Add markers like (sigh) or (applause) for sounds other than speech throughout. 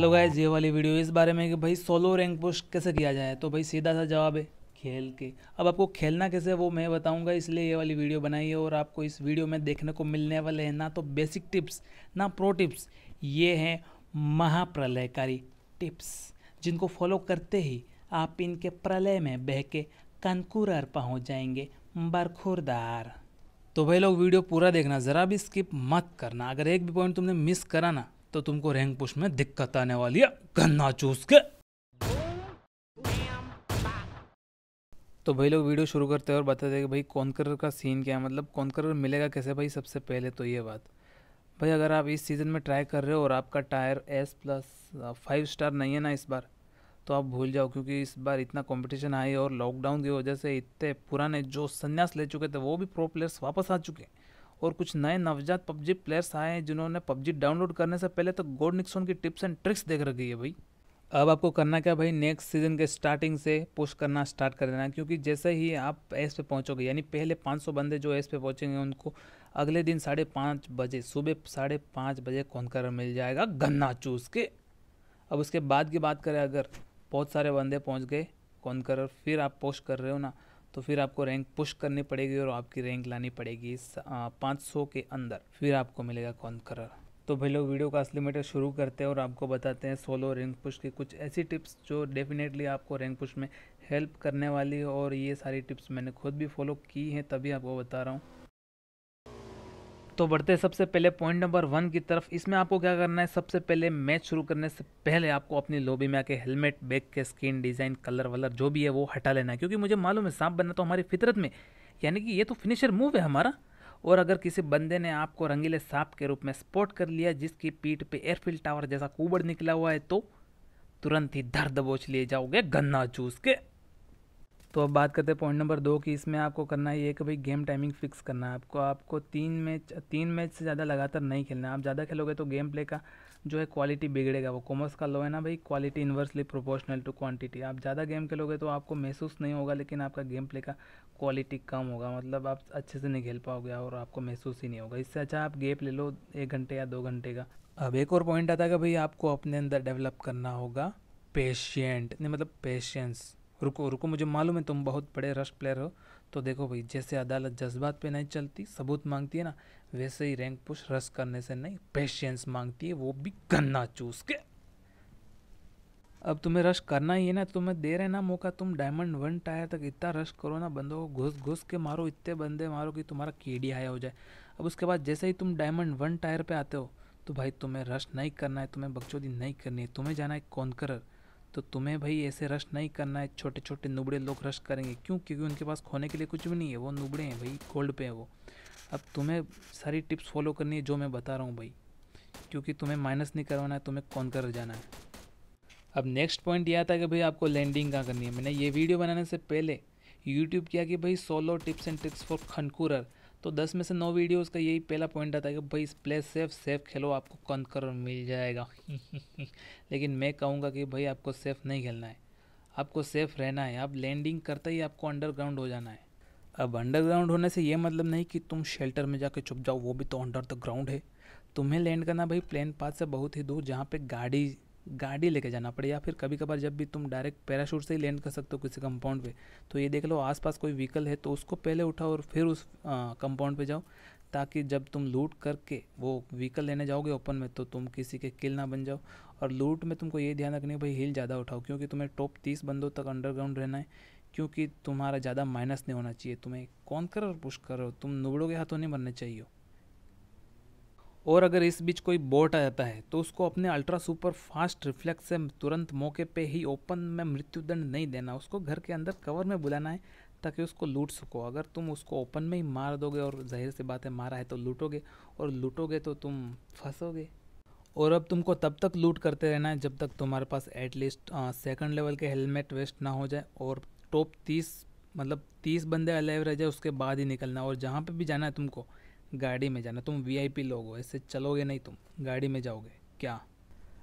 Hello guys, ये वाली video इस बारे में कि भाई सोलो रैंक पुश कैसे किया जाए? तो भाई सीधा सा जवाब है, खेल के। अब आपको खेलना कैसे वो मैं बताऊँगा, इसलिए ये वाली वीडियो बनाई है और आपको इस वीडियो में देखने को मिलने वाले हैं ना तो बेसिक टिप्स ना प्रो टिप्स ये हैं महाप्रलयकारी टिप्स जिनको फॉलो करते ही आप इनके प्रलय में बह के कनकुरर पहुँच जाएँगे, बरखुरदार। तो भाई लोग, वीडियो पूरा देखना, ज़रा भी स्किप मत करना। अगर एक भी पॉइंट तुमने मिस करा ना तो तुमको रैंक पुश में दिक्कत आने वाली है, गन्ना चूस के। तो भाई लोग, वीडियो शुरू करते हैं और बताते हैं कि भाई कॉन्करर का सीन क्या है मतलब कॉन्करर मिलेगा कैसे भाई सबसे पहले तो ये बात। भाई अगर आप इस सीज़न में ट्राई कर रहे हो और आपका tier s plus five star नहीं है ना इस बार तो आप भूल जाओ क्योंकि इस बार इतना कंपटीशन आई और लॉकडाउन की वजह से इतने पुराने जो संन्यास ले चुके थे, वो भी प्रो प्लेयर्स वापस आ चुके हैं। और कुछ नए नवजात पबजी प्लेयर्स आए हैं जिन्होंने पबजी डाउनलोड करने से पहले तो गोड निक्सोन की टिप्स एंड ट्रिक्स देख रखी है भाई। अब आपको करना क्या भाई नेक्स्ट सीज़न के स्टार्टिंग से पुश करना स्टार्ट कर देना, क्योंकि जैसे ही आप एस पे पहुंचोगे, यानी पहले 500 बंदे जो एस पे पहुँचेंगे, उनको अगले दिन साढ़े पाँच बजे, सुबह साढ़े पाँच बजे कौन कर मिल जाएगा गन्ना चूस के। अब उसके बाद की बात करें, अगर बहुत सारे बंदे पहुँच गए, कौन कर फिर आप पोस्ट कर रहे हो ना तो फिर आपको रैंक पुश करनी पड़ेगी और आपकी रैंक लानी पड़ेगी पाँच सौ के अंदर। फिर आपको मिलेगा कौन कर तो भाई लोग, वीडियो का असली मैटर शुरू करते हैं और आपको बताते हैं सोलो रैंक पुश की कुछ ऐसी टिप्स जो डेफिनेटली आपको रैंक पुश में हेल्प करने वाली है और ये सारी टिप्स मैंने खुद भी फॉलो की हैं, तभी आपको बता रहा हूँ। तो बढ़ते हैं। सबसे पहले पॉइंट नंबर वन की तरफ़, इसमें आपको क्या करना है? सबसे पहले मैच शुरू करने से पहले आपको अपनी लॉबी में आके हेलमेट बैग के स्किन डिज़ाइन कलर वलर जो भी है वो हटा लेना है। क्योंकि मुझे मालूम है, सांप बनना तो हमारी फितरत में। यानी कि ये तो फिनिशर मूव है हमारा। और अगर किसी बंदे ने आपको रंगीले सांप के रूप में स्पॉट कर लिया, जिसकी पीठ पे एयरफिल टावर जैसा कुबड़ निकला हुआ है तो तुरंत ही धर दबोच लिए जाओगे गन्ना चूस के। तो अब बात करते हैं पॉइंट नंबर दो की, इसमें आपको करना ये है कि भाई गेम टाइमिंग फिक्स करना है। आपको आपको तीन मैच तीन मैच से ज़्यादा लगातार नहीं खेलना है। आप ज़्यादा खेलोगे तो गेम प्ले का जो है क्वालिटी बिगड़ेगा। वो कॉमर्स का लो है ना भाई quality inversely proportional to quantity आप ज़्यादा गेम खेलोगे तो आपको महसूस नहीं होगा, लेकिन आपका गेम प्ले का क्वालिटी कम होगा। मतलब आप अच्छे से नहीं खेल पाओगे और आपको महसूस ही नहीं होगा। इससे अच्छा आप गेप ले लो एक घंटे या दो घंटे का। अब एक और पॉइंट आता है कि भाई आपको अपने अंदर डेवलप करना होगा। पेशेंट नहीं मतलब पेशेंस रुको रुको, मुझे मालूम है तुम बहुत बड़े रश प्लेयर हो। तो देखो भाई, जैसे अदालत जज्बात पे नहीं चलती, सबूत मांगती है ना, वैसे ही रैंक पुश रश करने से नहीं पेशेंस मांगती है, वो भी गन्ना चूस के। अब तुम्हें रश करना ही है ना, तुम्हें दे रहे ना मौका, तुम डायमंड वन टायर तक इतना रश करो ना, बंदों को घुस घुस के मारो, इतने बंदे मारो कि तुम्हारा केडी आया हो जाए। अब उसके बाद जैसे ही तुम डायमंड वन टायर पे आते हो तो भाई तुम्हें रश नहीं करना है, तुम्हें बकचोदी नहीं करनी है, तुम्हें जाना है कॉन्करर तो तुम्हें भाई ऐसे रश नहीं करना है छोटे छोटे नुबड़े लोग रश करेंगे। क्यों? क्योंकि उनके पास खोने के लिए कुछ भी नहीं है, वो नुबड़े हैं भाई गोल्ड पे हैं वो। अब तुम्हें सारी टिप्स फॉलो करनी है जो मैं बता रहा हूँ भाई। क्योंकि तुम्हें माइनस नहीं करवाना है, तुम्हें कौन कर जाना है। अब नेक्स्ट पॉइंट यह था कि भाई आपको लैंडिंग कहाँ करनी है। मैंने ये वीडियो बनाने से पहले यूट्यूब किया कि भाई solo tips and tricks for खनकुरर तो दस में से नौ वीडियोस का यही पहला पॉइंट आता है कि भाई प्ले सेफ़ सेफ़ खेलो, आपको कंकर मिल जाएगा। (laughs) लेकिन मैं कहूँगा कि भाई आपको सेफ़ नहीं खेलना है। आपको सेफ़ रहना है। आप लैंडिंग करते ही आपको अंडरग्राउंड हो जाना है। अब अंडरग्राउंड होने से ये मतलब नहीं कि तुम शेल्टर में जाके छुप जाओ, वो भी तो अंडर द ग्राउंड है। तुम्हें लैंड करना भाई प्लेन पाथ से बहुत ही दूर, जहाँ पे गाड़ी गाड़ी लेके जाना पड़े या फिर कभी कभार जब भी तुम डायरेक्ट पैराशूट से ही लैंड कर सकते हो किसी कंपाउंड पे तो ये देख लो आसपास कोई व्हीकल है तो उसको पहले उठाओ और फिर उस कंपाउंड पे जाओ, ताकि जब तुम लूट करके वो व्हीकल लेने जाओगे ओपन में तो तुम किसी के किल ना बन जाओ। और लूट में तुमको ये ध्यान रखना है भाई हिल ज़्यादा उठाओ, क्योंकि तुम्हें टॉप तीस बंदों तक अंडरग्राउंड रहना है, क्योंकि तुम्हारा ज़्यादा माइनस नहीं होना चाहिए, तुम्हें कौन करो और पुश करो तुम नुबड़ों के हाथों नहीं बनने चाहिए और अगर इस बीच कोई बोट आ जाता है तो उसको अपने अल्ट्रा सुपर फास्ट रिफ्लेक्स से तुरंत मौके पे ही ओपन में मृत्युदंड नहीं देना, उसको घर के अंदर कवर में बुलाना है ताकि उसको लूट सको। अगर तुम उसको ओपन में ही मार दोगे और ज़ाहिर सी बात है मारा है तो लूटोगे, और लूटोगे तो तुम फंसोगे। और अब तुमको तब तक लूट करते रहना है जब तक तुम्हारे पास एटलीस्ट सेकंड लेवल के हेलमेट वेस्ट ना हो जाए और टॉप तीस मतलब तीस बंदे अलाइव रह जाए, उसके बाद ही निकलना। और जहाँ पे भी जाना है तुमको गाड़ी में जाना, तुम वीआईपी लोग हो, ऐसे चलोगे नहीं तुम, गाड़ी में जाओगे, क्या?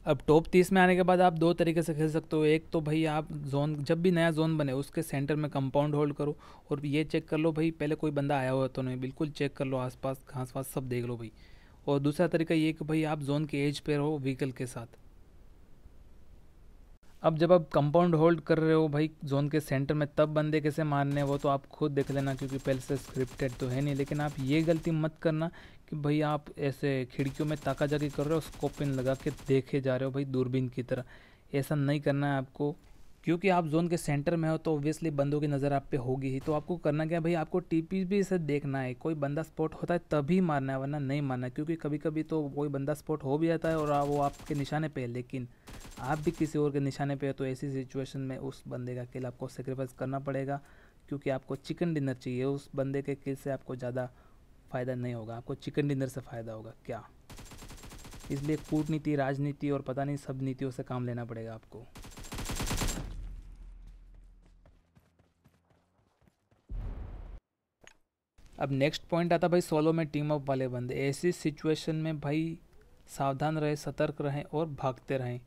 अब टॉप तीस में आने के बाद आप दो तरीके से खेल सकते हो, एक तो भाई आप जोन जब भी नया जोन बने, उसके सेंटर में कंपाउंड होल्ड करो और ये चेक कर लो भाई, पहले कोई बंदा आया हुआ तो नहीं, बिल्कुल चेक कर लो आसपास, घास वास सब देख लो भाई। और दूसरा तरीका ये कि भाई आप जोन के एज पर रहो व्हीकल के साथ। अब जब आप कंपाउंड होल्ड कर रहे हो भाई जोन के सेंटर में तब बंदे कैसे मारने वो तो आप खुद देख लेना क्योंकि पहले से स्क्रिप्टेड तो है नहीं, लेकिन आप ये गलती मत करना कि भाई आप ऐसे खिड़कियों में ताका जाके कर रहे हो स्कोपिन लगा के देखे जा रहे हो भाई दूरबीन की तरह। ऐसा नहीं करना है आपको। क्योंकि आप जोन के सेंटर में हो तो ऑब्वियसली बंदों की नज़र आप पे होगी ही। तो आपको करना क्या भाई, आपको टीपी भी से देखना है। कोई बंदा स्पॉट होता है तभी मारना है, वरना नहीं मारना क्योंकि कभी कभी तो कोई बंदा स्पॉट हो भी जाता है और वो आपके निशाने पे है। लेकिन आप भी किसी और के निशाने पे हो तो ऐसी सिचुएशन में उस बंदे का किल आपको सेक्रीफाइस करना पड़ेगा। क्योंकि आपको चिकन डिनर चाहिए। उस बंदे के किल से आपको ज़्यादा फ़ायदा नहीं होगा। आपको चिकन डिनर से फ़ायदा होगा। क्या? इसलिए कूटनीति, राजनीति और पता नहीं सब नीतियों से काम लेना पड़ेगा आपको। अब नेक्स्ट पॉइंट आता भाई सोलो में टीम अप वाले बंदे। ऐसी सिचुएशन में भाई सावधान रहे, सतर्क रहें और भागते रहें।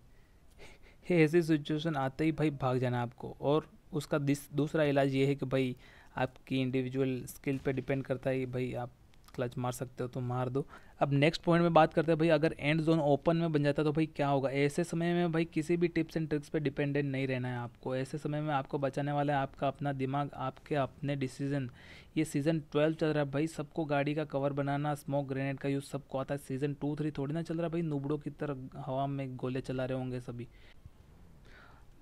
(laughs) ऐसी सिचुएशन आते ही भाई भाग जाना आपको। और उसका दूसरा इलाज ये है कि भाई आपकी इंडिविजुअल स्किल पे डिपेंड करता है भाई आप क्लच मार सकते हो तो मार दो। अब नेक्स्ट पॉइंट में बात करते हैं, भाई, अगर एंड जोन ओपन में बन जाता है तो भाई, क्या होगा? ऐसे समय में, भाई, किसी भी टिप्स एंड ट्रिक्स पे डिपेंडेंट नहीं रहना है आपको। ऐसे समय में आपको बचाने वाला है आपका अपना दिमाग, आपके अपने डिसीज़न ये सीज़न ट्वेल्व चल रहा है, भाई, सबको गाड़ी का कवर बनाना स्मोक ग्रेनेड का यूज़ सबको आता है। सीज़न टू थ्री थोड़ी ना चल रहा भाई, नुबड़ों की तरह हवा में गोले चला रहे होंगे सभी।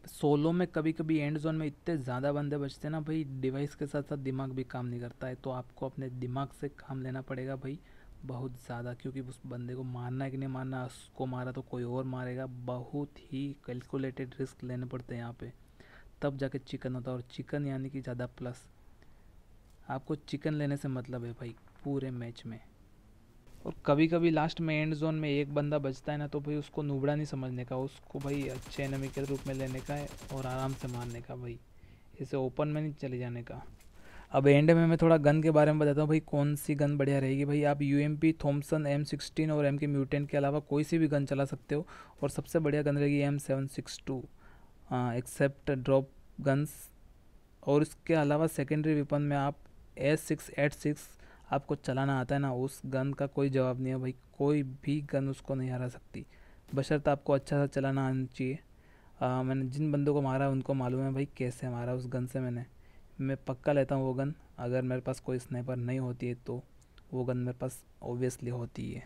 सोलो में कभी कभी एंड जोन में इतने ज़्यादा बंदे बचते हैं ना भाई डिवाइस के साथ साथ दिमाग भी काम नहीं करता है तो आपको अपने दिमाग से काम लेना पड़ेगा भाई, बहुत ज़्यादा, क्योंकि उस बंदे को मारना है कि नहीं मारना, उसको मारा तो कोई और मारेगा, बहुत ही कैलकुलेटेड रिस्क लेने पड़ते हैं यहाँ पे। तब जाके चिकन होता है, और चिकन यानी कि ज़्यादा प्लस आपको चिकन लेने से मतलब है भाई, पूरे मैच में। और कभी कभी लास्ट में एंड जोन में एक बंदा बचता है ना तो भाई उसको नुबड़ा नहीं समझने का, उसको भाई अच्छे एनमी के रूप में लेने का है और आराम से मारने का भाई। इसे ओपन में नहीं चले जाने का। अब एंड में मैं थोड़ा गन के बारे में बताता हूँ भाई, कौन सी गन बढ़िया रहेगी भाई? आप U M P Thompson M sixteen और एम के म्यूटेंट के अलावा कोई सी भी गन चला सकते हो और सबसे बढ़िया गन रहेगी M seven six two except drop guns और इसके अलावा सेकेंडरी वेपन में आप एस सिक्स एट सिक्स आपको चलाना आता है ना, उस गन का कोई जवाब नहीं है भाई। कोई भी गन उसको नहीं हरा सकती। बशर्त आपको अच्छा सा चलाना आना चाहिए। मैंने जिन बंदों को मारा, उनको मालूम है भाई कैसे मारा उस गन से मैंने। मैं पक्का लेता हूँ वो गन। अगर मेरे पास कोई स्नाइपर नहीं होती है तो वो गन मेरे पास ओबियसली होती है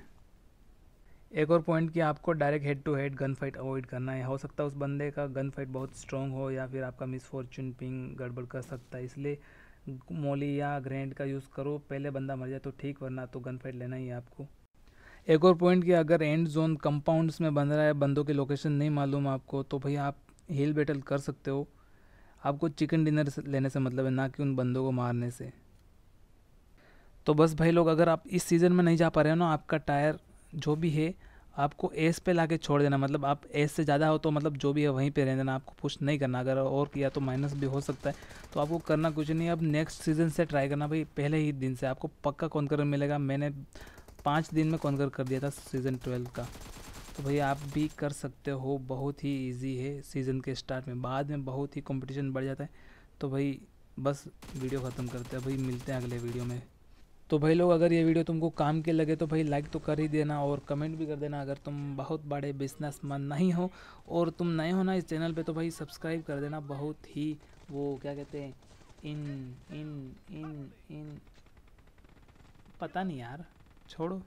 एक और पॉइंट कि आपको direct head to head gun fight avoid करना है। हो सकता है उस बंदे का गन फाइट बहुत स्ट्रॉन्ग हो या फिर आपका मिस फॉर्चून पिंग गड़बड़ कर सकता है। इसलिए मोली या ग्रेंड का यूज़ करो, पहले बंदा मर जाए तो ठीक, वरना तो गन फाइट लेना ही है आपको। एक और पॉइंट कि अगर एंड जोन कंपाउंड्स में बन रहा है, बंदों की लोकेशन नहीं मालूम आपको तो भाई आप हिल बैटल कर सकते हो। आपको चिकन डिनर लेने से मतलब है, ना कि उन बंदों को मारने से। तो बस भाई लोग, अगर आप इस सीज़न में नहीं जा पा रहे हो ना, आपका टायर जो भी है आपको एस पे ला के छोड़ देना मतलब आप एस से ज़्यादा हो तो मतलब जो भी है वहीं पे रहने देना, आपको पुश नहीं करना। अगर और किया तो माइनस भी हो सकता है। तो आपको करना कुछ नहीं, अब नेक्स्ट सीज़न से ट्राई करना भाई, पहले ही दिन से। आपको पक्का कॉन्कर मिलेगा। मैंने पाँच दिन में कॉन्कर कर दिया था सीज़न ट्वेल्व का। तो भाई आप भी कर सकते हो, बहुत ही ईजी है सीज़न के स्टार्ट में। बाद में बहुत ही कॉम्पिटिशन बढ़ जाता है। तो भाई बस वीडियो ख़त्म करते हैं। भाई मिलते हैं अगले वीडियो में। तो भाई लोग, अगर ये वीडियो तुमको काम के लगे तो भाई लाइक तो कर ही देना और कमेंट भी कर देना अगर तुम बहुत बड़े बिज़नेस बिजनेसमैन नहीं हो और तुम नए हो ना इस चैनल पे तो भाई सब्सक्राइब कर देना बहुत ही वो क्या कहते हैं, इन इन इन इन, पता नहीं यार, छोड़ो।